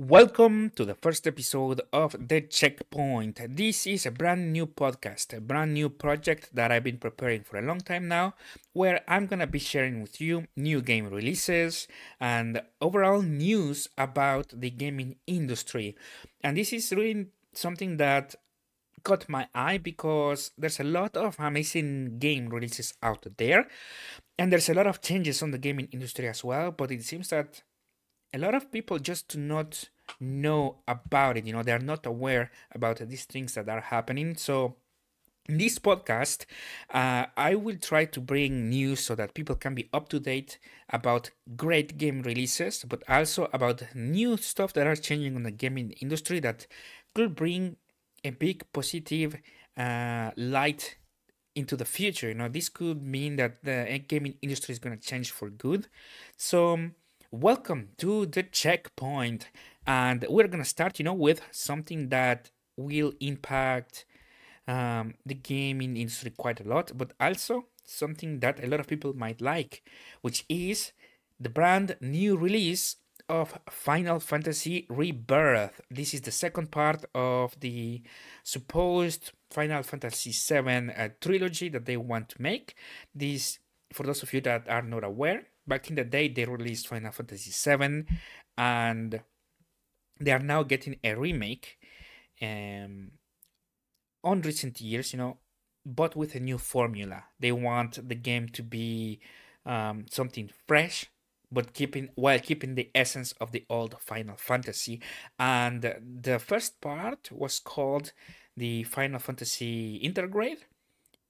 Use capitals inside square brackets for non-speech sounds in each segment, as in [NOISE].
Welcome to the first episode of The Checkpoint. This is a brand new podcast, a brand new project that I've been preparing for a long time now, where I'm gonna be sharing with you new game releases and overall news about the gaming industry. And this is really something that caught my eye because there's a lot of amazing game releases out there, and there's a lot of changes on the gaming industry as well, but it seems that a lot of people just do not know about it you know they're not aware about these things that are happening. So in this podcast uh, i will try to bring news so that people can be up to date about great game releases but also about new stuff that are changing on the gaming industry that could bring a big positive uh, light into the future. You know this could mean that the gaming industry is going to change for good. So Welcome to the checkpoint. And we're to start, you know, with something that will impact um, the gaming industry quite a lot, but also something that a lot of people might like, which is the brand new release of Final Fantasy Rebirth. This is the second part of the supposed Final Fantasy VII uh, trilogy that they want to make. This, for those of you that are not aware, back in the day they released Final Fantasy VII, and they are now getting a remake. Um, on recent years, you know, but with a new formula. They want the game to be um, something fresh, but keeping while keeping the essence of the old Final Fantasy. And the first part was called the Final Fantasy Intergrade,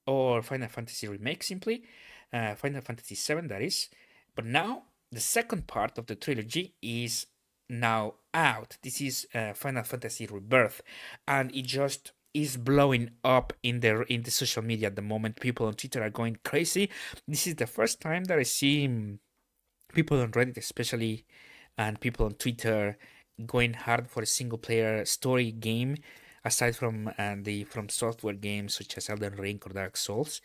or Final Fantasy Remake, simply uh, Final Fantasy VII. That is, but now the second part of the trilogy is now out. This is uh, Final Fantasy Rebirth, and it just is blowing up in the in the social media at the moment. People on Twitter are going crazy. This is the first time that I see people on Reddit, especially, and people on Twitter going hard for a single player story game aside from uh, the FromSoftware games such as Elden Ring or Dark Souls.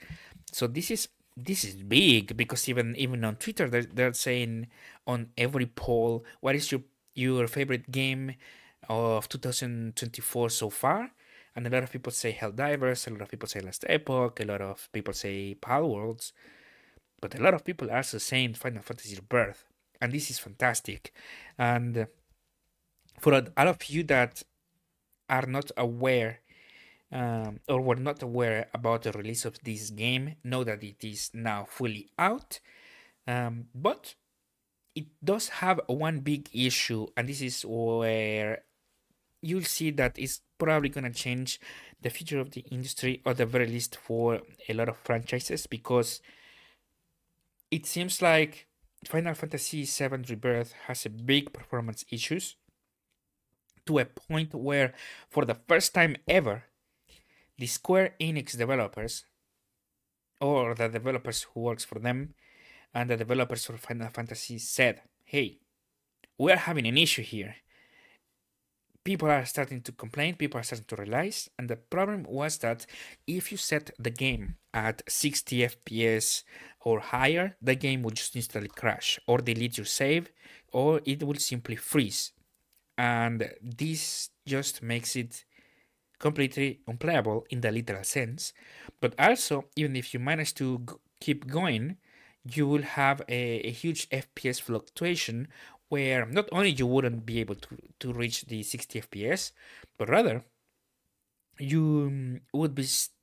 So this is this is big because even even on Twitter they're, they're saying on every poll what is your your favorite game of 2024 so far and a lot of people say Helldivers, a lot of people say Last Epoch, a lot of people say Palworlds, but a lot of people are also saying Final Fantasy Rebirth, and this is fantastic. And for all of you that are not aware um, or were not aware about the release of this game know that it is now fully out. Um, but it does have one big issue, and this is where you'll see that it's probably going to change the future of the industry, or the very least for a lot of franchises, because it seems like Final Fantasy VII Rebirth has a big performance issues to a point where, for the first time ever, the Square Enix developers, or the developers who works for them, and the developers for Final Fantasy said, "Hey, we're having an issue here. People are starting to complain. People are starting to realize, and the problem was that if you set the game at 60 FPS or higher, the game will just instantly crash or delete your save, or it will simply freeze." And this just makes it completely unplayable in the literal sense. But also, even if you manage to keep going, you will have a, a, huge FPS fluctuation where not only you wouldn't be able to, to reach the 60 FPS, but rather you mm, would be st-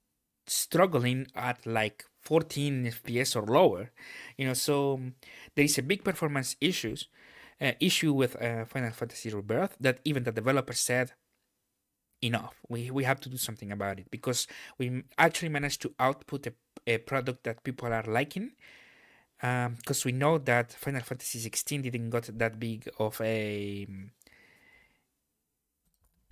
struggling at like 14 FPS or lower. You know, so mm, there is a big performance issues uh, issue with uh, Final Fantasy Rebirth that even the developer said enough. We we have to do something about it because we actually managed to output a, a product that people are liking. Because um, we know that Final Fantasy 16 didn't got that big of a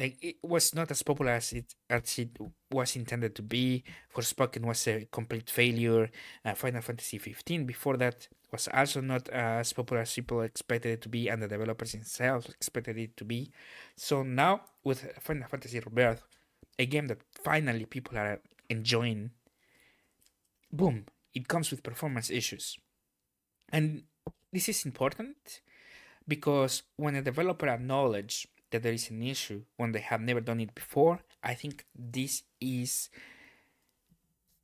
like it was not as popular as it as it was intended to be. Forspoken was a complete failure. Uh, Final Fantasy 15 before that was also not as popular as people expected it to be, and the developers themselves expected it to be. So now with Final Fantasy Rebirth, a game that finally people are enjoying, boom, it comes with performance issues, and this is important because when a developer acknowledges that there is an issue when they have never done it before, I think this is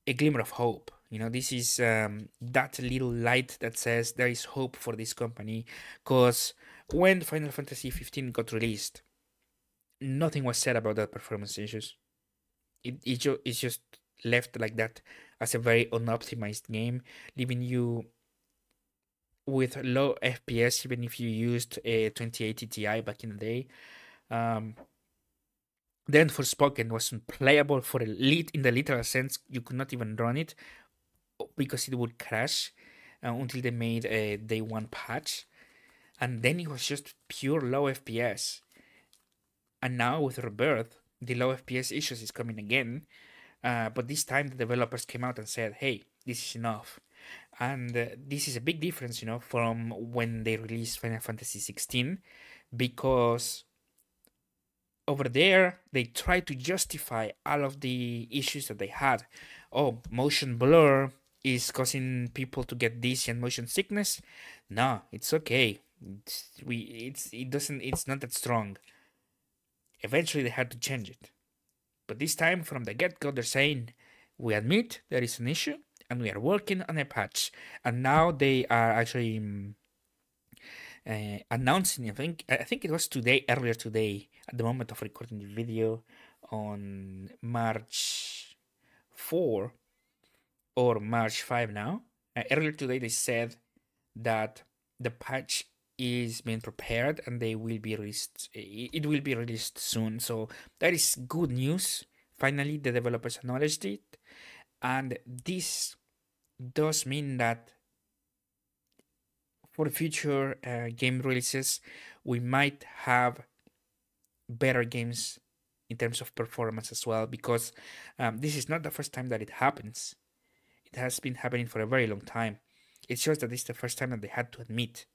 a glimmer of hope. You know, this is um, that little light that says there is hope for this company. Because when Final Fantasy 15 got released, nothing was said about that performance issues. It, it ju- it's just left like that as a very unoptimized game, leaving you with low FPS, even if you used a 2080 Ti back in the day. Um, then Forspoken was unplayable for a lit in the literal sense. You could not even run it because it would crash uh, until they made a day one patch, and then it was just pure low FPS. And now with Rebirth, the low FPS issues is coming again, uh, but this time the developers came out and said, "Hey, this is enough." And uh, this is a big difference, you know, from when they released Final Fantasy 16, because over there they tried to justify all of the issues that they had. Oh, motion blur is causing people to get dizzy and motion sickness. No, it's okay. It's, we it's it doesn't it's not that strong. Eventually they had to change it. But this time from the get-go they're saying we admit there is an issue and we are working on a patch. And now they are actually um, uh, announcing. I think I think it was today, earlier today, at the moment of recording the video, on March four or March five now. Uh, earlier today, they said that the patch is being prepared and they will be released. It will be released soon. So that is good news. Finally, the developers acknowledged it and this does mean that for future uh, game releases we might have better games in terms of performance as well because um, this is not the first time that it happens it has been happening for a very long time it shows that this is the first time that they had to admit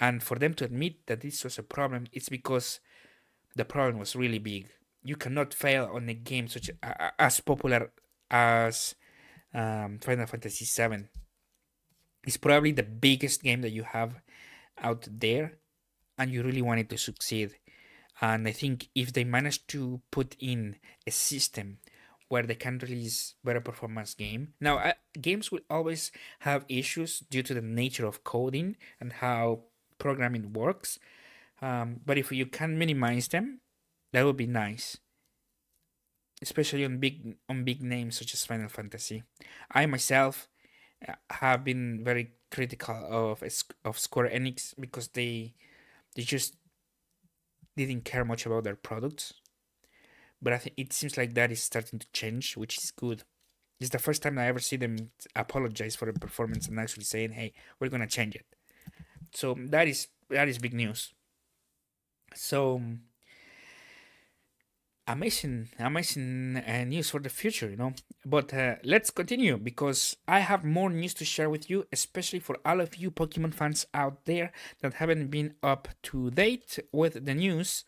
and for them to admit that this was a problem it's because the problem was really big you cannot fail on a game such as popular as um, Final Fantasy VII. It's probably the biggest game that you have out there, and you really want it to succeed. And I think if they manage to put in a system where they can release better performance game. Now, uh, games will always have issues due to the nature of coding and how programming works. Um, but if you can minimize them, that would be nice especially on big on big names such as Final Fantasy. I myself uh, have been very critical of of Square Enix because they they just didn't care much about their products. But I think it seems like that is starting to change, which is good. It's the first time I ever see them apologize for a performance and actually saying, "Hey, we're gonna change it." So that is that is big news. So amazing amazing uh, news for the future you know? But uh, let's continue because i have more news to share with you especially for all of you pokemon fans out there that haven't been up to date with the news.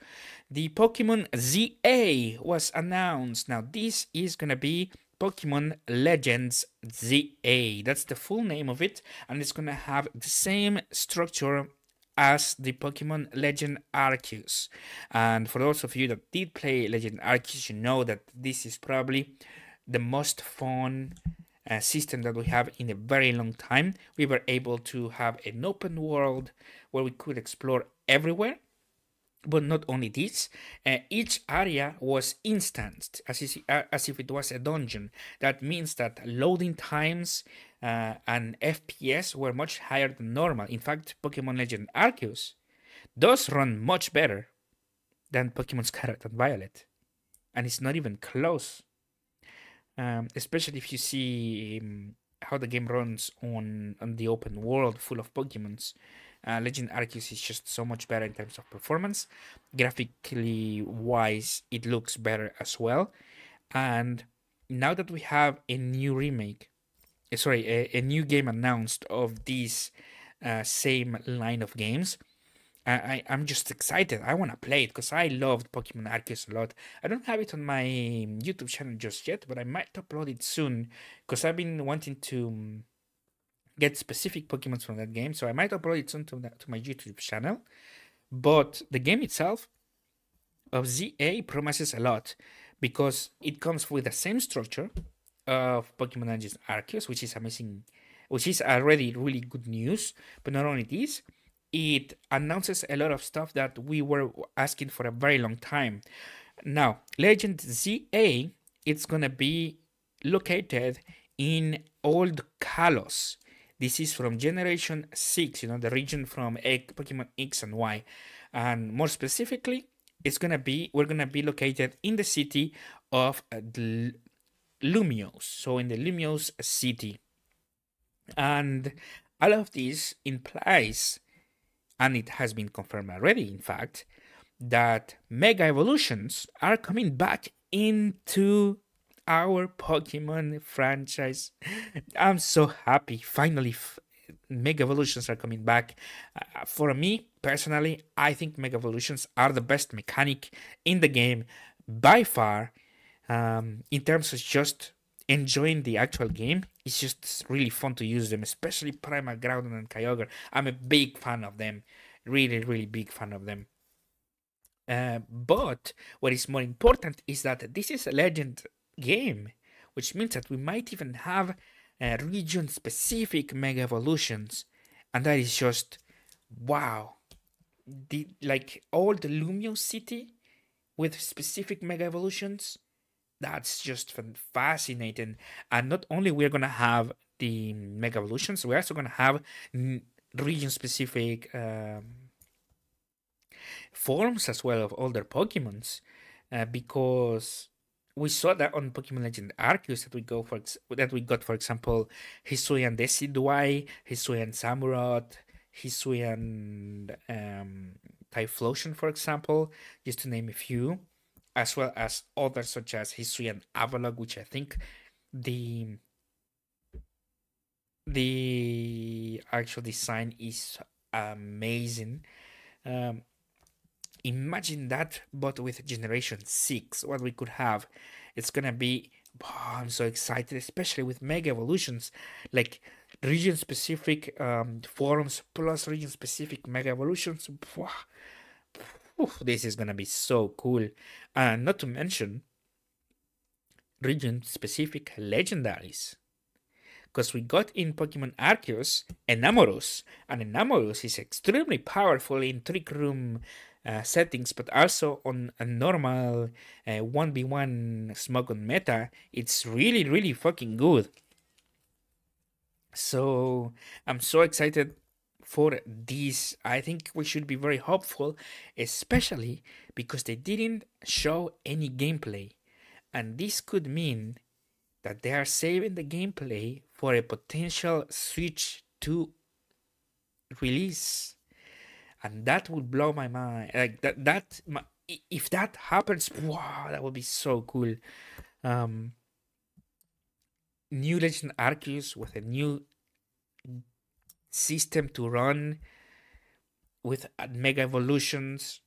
The pokemon za was announced. Now this is gonna be Pokemon Legends ZA. That's the full name of it, and it's gonna have the same structure as the Pokemon Legend Arceus. And for those of you that did play Legend Arceus, you know that this is probably the most fun uh, system that we have in a very long time. We were able to have an open world where we could explore everywhere. But not only this, uh, each area was instanced as if, uh, as if it was a dungeon. That means that loading times uh, and FPS were much higher than normal. In fact, Pokemon Legend Arceus does run much better than Pokemon [LAUGHS] Scarlet and Violet, and it's not even close. Um, especially if you see um, how the game runs on on the open world full of Pokemons. Uh, Legend Arceus is just so much better in terms of performance. Graphically wise, it looks better as well. And now that we have a new remake sorry, a, a new game announced of these uh, same line of games. I, I'm just excited. I want to play it because I loved Pokemon Arceus a lot. I don't have it on my YouTube channel just yet, but I might upload it soon because I've been wanting to um, get specific Pokemon from that game. So I might upload it soon to, that, to my YouTube channel. But the game itself of ZA promises a lot because it comes with the same structure of Pokemon Legends Arceus, which is amazing, which is already really good news. But not only this, it announces a lot of stuff that we were asking for a very long time. Now, Legend ZA, it's gonna be located in Old Kalos. This is from Generation 6, you know, the region from Pokemon X and Y. And more specifically, it's gonna be we're gonna be located in the city of Lumiose, so in the Lumiose city. And all of this implies, and it has been confirmed already, in fact, that mega evolutions are coming back into our Pokemon franchise. [LAUGHS] I'm so happy. Finally, Mega Evolutions are coming back. Uh, for me, personally, I think Mega Evolutions are the best mechanic in the game by far. Um, in terms of just enjoying the actual game, it's just really fun to use them, especially Primal Groudon and Kyogre. I'm a big fan of them. Really, really big fan of them. Uh, but what is more important is that this is a legend game, which means that we might even have uh, region specific mega evolutions, and that is just wow. The like all the Lumiose city with specific mega evolutions, that's just fascinating. And not only we're gonna have the mega evolutions, we're also gonna have region specific um, forms as well of older Pokemons, uh, because we saw that on Pokemon Legend Arceus that we go for that we got, for example, Hisuian Decidueye, Hisuian Samurott, Hisuian um, Typhlosion, for example, just to name a few, as well as others such as Hisuian and Avalugg, which I think the the actual design is amazing. Um, imagine that but with generation 6 what we could have. It's gonna be oh, i'm so excited especially with mega evolutions like region specific um, forms plus region specific mega evolutions this is gonna be so cool and not to mention region specific legendaries because we got in Pokemon Arceus Enamorus, and Enamorus is extremely powerful in Trick Room uh, settings, but also on a normal uh, 1v1 Smogon meta, it's really, really fucking good. So I'm so excited for this. I think we should be very hopeful, especially because they didn't show any gameplay. And this could mean that they are saving the gameplay for a potential Switch 2 release and that would blow my mind like that that if that happens wow that would be so cool um new legend arceus with a new system to run with mega evolutions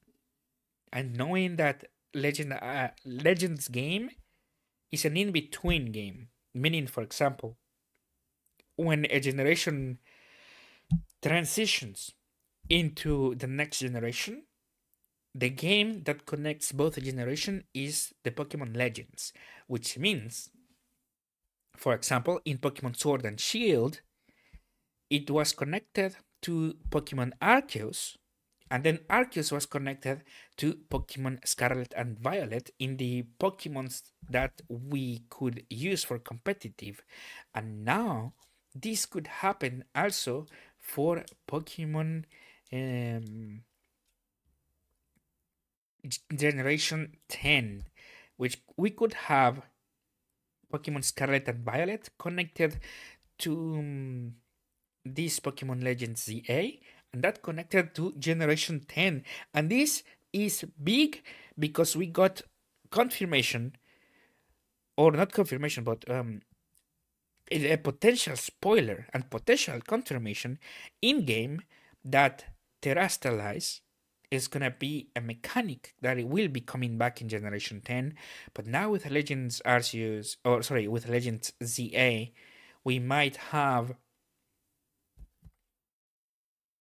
and knowing that legend uh, legends game is an in-between game. Meaning for example when a generation transitions into the next generation, the game that connects both generation is the Pokemon Legends, which means, for example, in Pokemon Sword and Shield, it was connected to Pokemon Arceus, and then Arceus was connected to Pokemon Scarlet and Violet in the Pokemons that we could use for competitive. And now this could happen also for Pokemon um, generation 10 which we could have pokemon scarlet and violet connected to um, this pokemon legends za and that connected to generation 10 and this is big because we got confirmation or not confirmation but um a potential spoiler and potential confirmation in game that Terastallise is gonna be a mechanic that it will be coming back in Generation 10, but now with Legends Arceus, or sorry, with Legends ZA, we might have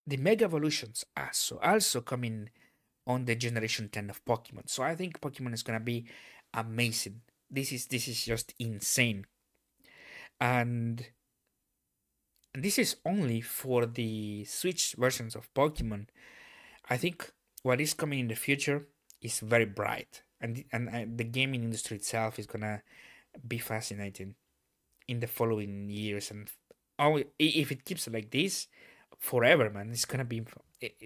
the Mega Evolutions are so also coming on the generation 10 of Pokemon. So I think Pokemon is gonna be amazing. This is this is just insane. And this is only for the Switch versions of Pokemon. I think what is coming in the future is very bright, and and uh, the gaming industry itself is gonna be fascinating in the following years. And oh, if it keeps like this forever, man, it's gonna be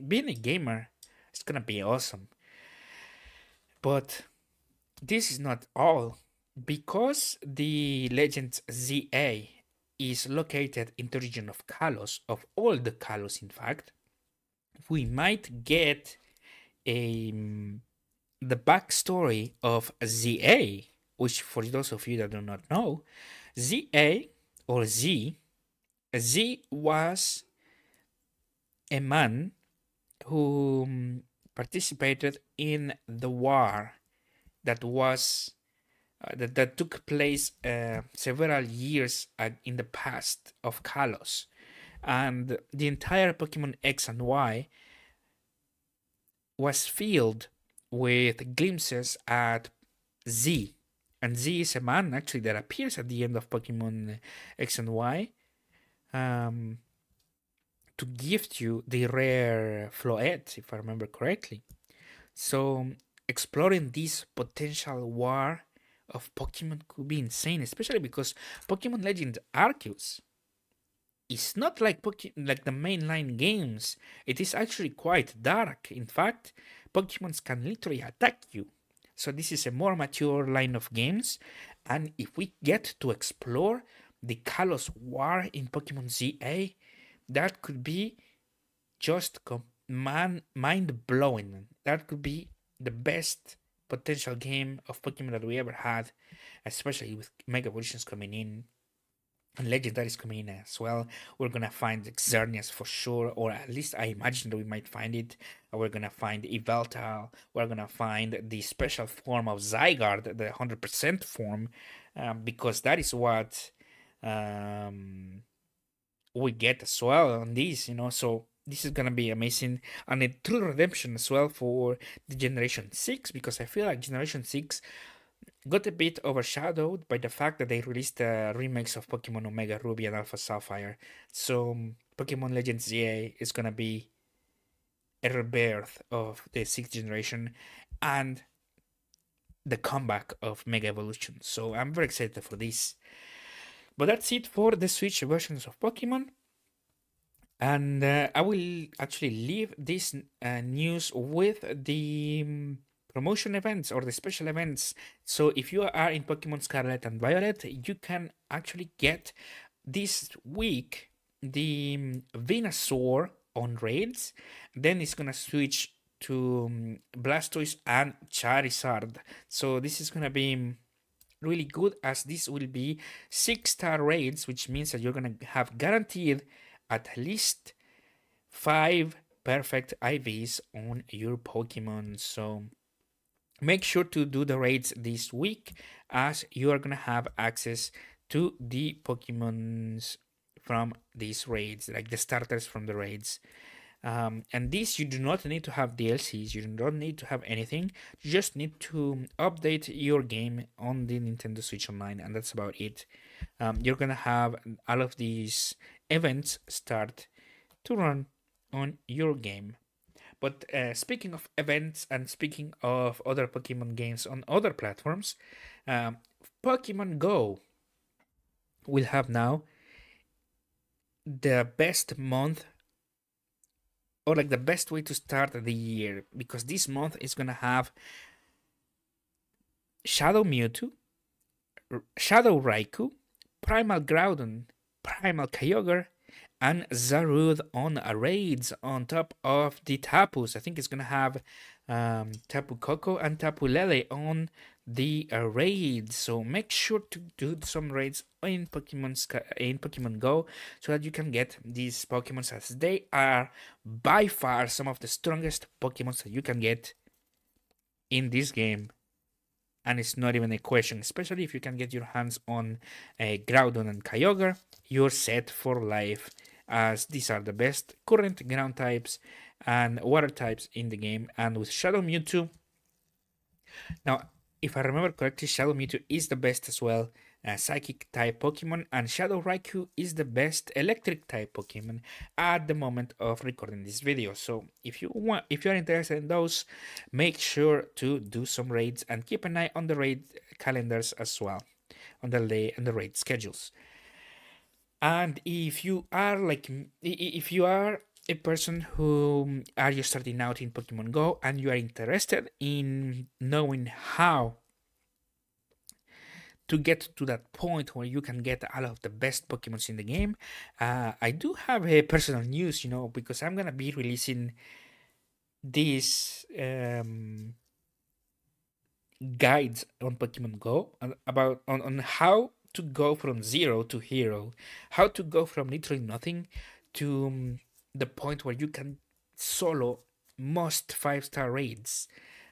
being a gamer. It's gonna be awesome. But this is not all because the Legends ZA is located in the region of Kalos, of all the Kalos, in fact, we might get a um, the backstory of ZA, which for those of you that do not know, ZA or Z, Z was a man who um, participated in the war that was uh, that, that took place uh, several years in the past of Kalos. And the entire Pokemon X and Y was filled with glimpses at Z. And Z is a man actually that appears at the end of Pokemon X and Y um, to gift you the rare Floette, if I remember correctly. So exploring this potential war of Pokemon could be insane, especially because Pokemon Legends Arceus is not like Poke- like the mainline games. It is actually quite dark. In fact, Pokemons can literally attack you. So this is a more mature line of games, and if we get to explore the Kalos War in Pokemon ZA, that could be just man mind blowing. That could be the best potential game of Pokemon that we ever had, especially with Mega Evolutions coming in and legendaries coming in as well. We're gonna find Xerneas for sure, or at least I imagine that we might find it. We're gonna find Yveltal. We're gonna find the special form of Zygarde, the hundred percent form, um, because that is what um, we get as well on this, You know, so this is gonna be amazing. And a true redemption as well for the generation 6 because i feel like generation 6 got a bit overshadowed by the fact that they released the remakes of pokemon omega ruby and alpha sapphire. So pokemon legends ZA is gonna be a rebirth of the sixth generation and the comeback of mega evolution. So i'm very excited for this but that's it for the switch versions of pokemon and uh, I will actually leave this uh, news with the um, promotion events or the special events. So if you are in Pokemon Scarlet and Violet, you can actually get this week the um, Venusaur on raids. Then it's gonna switch to um, Blastoise and Charizard. So this is gonna be um, really good as this will be six star raids, which means that you're gonna have guaranteed at least five perfect IVs on your Pokemon. So make sure to do the raids this week as you are going to have access to the Pokemons from these raids, like the starters from the raids. Um, and this you do not need to have DLCs, you don't need to have anything, you just need to update your game on the Nintendo Switch Online, and that's about it. Um, you're gonna have all of these events start to run on your game. But uh, speaking of events and speaking of other Pokemon games on other platforms, um, Pokemon Go will have now the best month or like the best way to start the year because this month is gonna have Shadow Mewtwo, Shadow Raikou, Primal Groudon, Primal Kyogre, and Zarude on raids on top of the Tapus. I think it's gonna have um, Tapu Koko and Tapu Lele on the uh, raids. So make sure to do some raids in Pokemon in Pokemon Go so that you can get these Pokemons as they are by far some of the strongest Pokemons that you can get in this game. And it's not even a question, especially if you can get your hands on a Groudon and Kyogre, you're set for life as these are the best current ground types and water types in the game. And with Shadow Mewtwo, now if I remember correctly, Shadow Mewtwo is the best as well. Uh, psychic type Pokemon and Shadow Raikou is the best electric type Pokemon at the moment of recording this video. So if you want, if you are interested in those, make sure to do some raids and keep an eye on the raid calendars as well, on the lay and the raid schedules. And if you are like, if you are a person who are you starting out in Pokemon Go and you are interested in knowing how to get to that point where you can get all of the best Pokemons in the game, uh, I do have a personal news, you know, because I'm gonna be releasing these um, guides on Pokemon Go about on, on how to go from zero to hero, how to go from literally nothing to um, the point where you can solo most five star raids.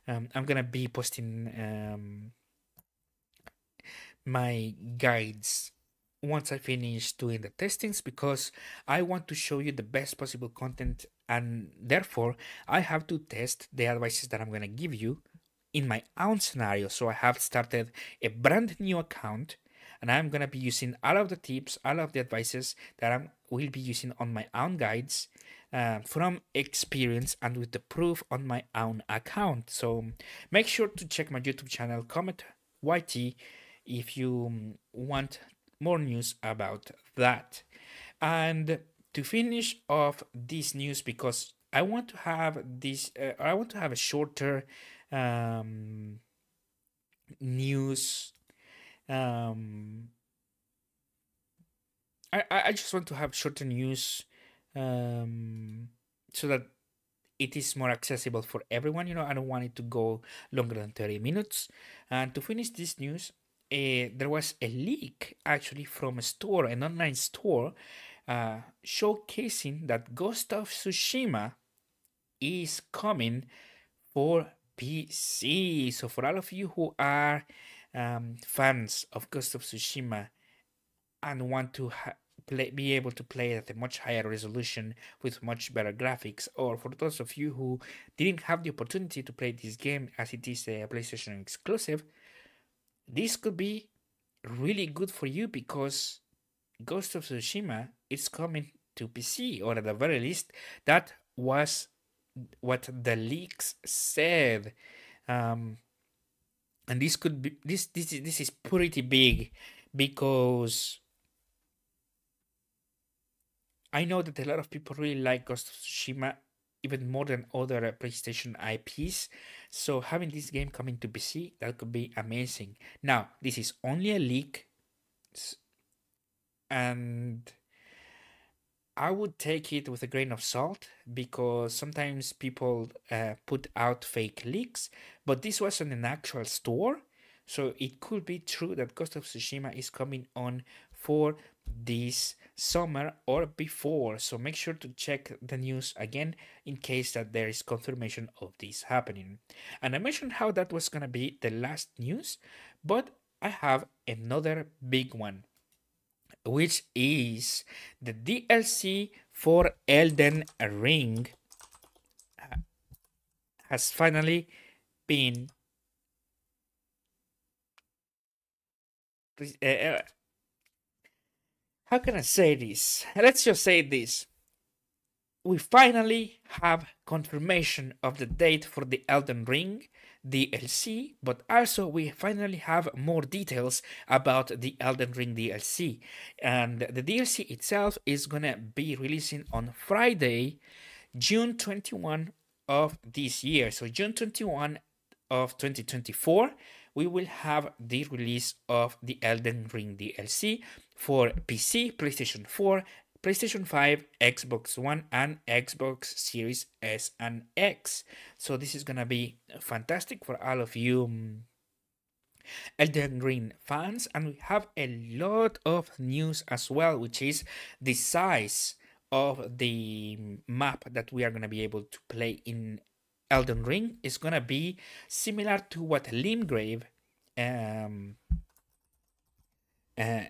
Um, I'm gonna be posting um, my guides once I finish doing the testings because I want to show you the best possible content and therefore I have to test the advices that I'm gonna give you in my own scenario. So I have started a brand new account and I'm gonna be using all of the tips, all of the advices that I will be using on my own guides uh, from experience and with the proof on my own account. So make sure to check my YouTube channel, Comett YT if you want more news about that. And to finish off this news, because I want to have this, uh, I want to have a shorter um, news um, I, I just want to have shorter news um, so that it is more accessible for everyone. You know, I don't want it to go longer than 30 minutes. And to finish this news, uh, there was a leak actually from a store, an online store, uh, showcasing that Ghost of Tsushima is coming for PC. So, for all of you who are um, fans of Ghost of Tsushima and want to play, be able to play at a much higher resolution with much better graphics, or for those of you who didn't have the opportunity to play this game as it is a PlayStation exclusive, this could be really good for you because Ghost of Tsushima is coming to PC, or at the very least, that was what the leaks said. Um, and this could be this this this is pretty big because I know that a lot of people really like Ghost of Tsushima even more than other PlayStation IPs. So having this game coming to PC that could be amazing. Now this is only a leak, and I would take it with a grain of salt because sometimes people uh, put out fake leaks, but this was on an actual store. So it could be true that Ghost of Tsushima is coming on for this summer or before. So make sure to check the news again in case that there is confirmation of this happening. And I mentioned how that was going to be the last news, but I have another big one which is the DLC for Elden Ring has finally been uh, how can I say this? Let's just say this. We finally have confirmation of the date for the Elden Ring DLC, but also we finally have more details about the Elden Ring DLC. And the DLC itself is gonna be releasing on Friday, June 21 of this year. So June 21 of 2024, we will have the release of the Elden Ring DLC for PC, PlayStation 4, PlayStation 5, Xbox One, and Xbox Series S and X. So this is gonna be fantastic for all of you um, Elden Ring fans, and we have a lot of news as well, which is the size of the map that we are gonna be able to play in Elden Ring is gonna be similar to what Limgrave um, uh,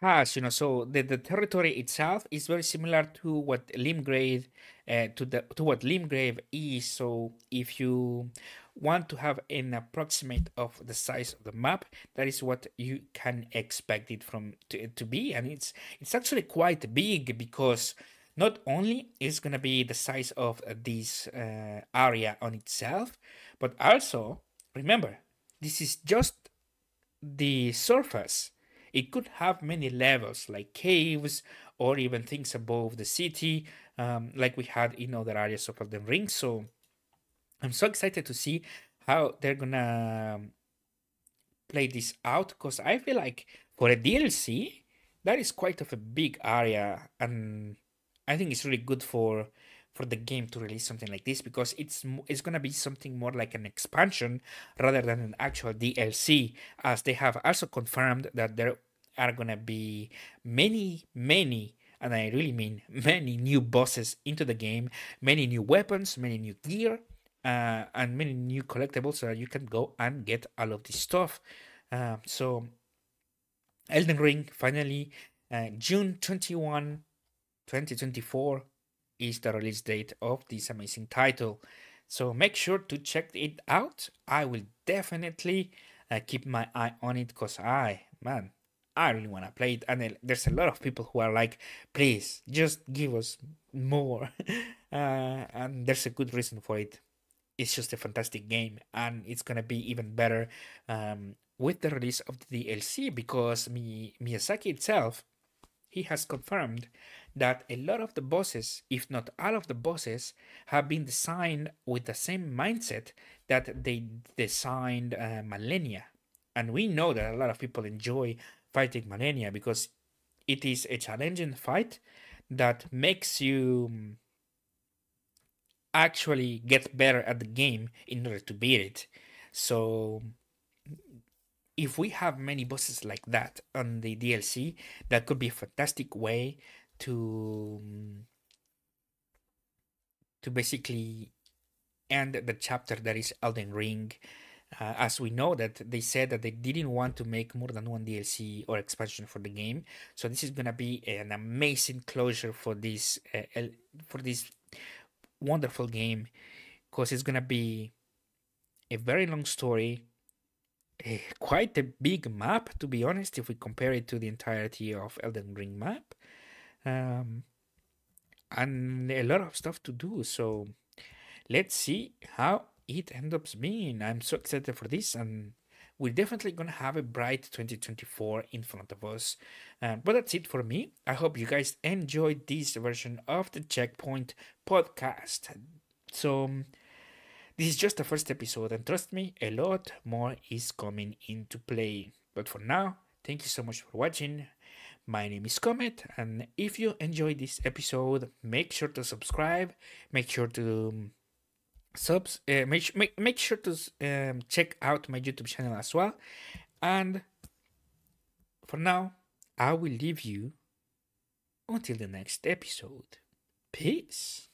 has, you know, so the, the territory itself is very similar to what Limgrave, uh, to the to what Limgrave is. So if you want to have an approximate of the size of the map, that is what you can expect it from to, to be, and it's it's actually quite big because not only is gonna be the size of this uh, area on itself, but also remember this is just the surface it could have many levels, like caves or even things above the city, um, like we had in other areas of Elden Ring. So I'm so excited to see how they're gonna play this out because I feel like for a DLC, that is quite of a big area, and I think it's really good for for the game to release something like this because it's it's gonna be something more like an expansion rather than an actual DLC, as they have also confirmed that there are gonna be many, many, and I really mean [LAUGHS] many new bosses into the game, many new weapons, many new gear, uh, and many new collectibles so that you can go and get all of this stuff. Uh, so, Elden Ring finally, uh, June 21, 2024 is the release date of this amazing title. So make sure to check it out. I will definitely uh, keep my eye on it because I, man, I really want to play it. And there's a lot of people who are like, please, just give us more. [LAUGHS] uh, and there's a good reason for it. It's just a fantastic game, and it's gonna be even better um, with the release of the DLC because Mi- Miyazaki itself he has confirmed that a lot of the bosses, if not all of the bosses, have been designed with the same mindset that they designed uh, Malenia. And we know that a lot of people enjoy fighting Malenia because it is a challenging fight that makes you actually get better at the game in order to beat it. So if we have many bosses like that on the DLC, that could be a fantastic way to to basically end the chapter that is Elden Ring. Uh, as we know that they said that they didn't want to make more than one DLC or expansion for the game, so this is gonna be an amazing closure for this uh, for this wonderful game, because it's gonna be a very long story a, quite a big map, to be honest, if we compare it to the entirety of Elden Ring map. Um, and a lot of stuff to do. So let's see how it ends up being. I'm so excited for this, and we're definitely gonna have a bright 2024 in front of us. Uh, but that's it for me. I hope you guys enjoyed this version of the Checkpoint podcast. So this is just the first episode, and trust me, a lot more is coming into play. But for now, thank you so much for watching. My name is Comett, and if you enjoyed this episode, make sure to subscribe. Make sure to um, subs. Uh, make, make make sure to um, check out my YouTube channel as well. And for now, I will leave you until the next episode. Peace.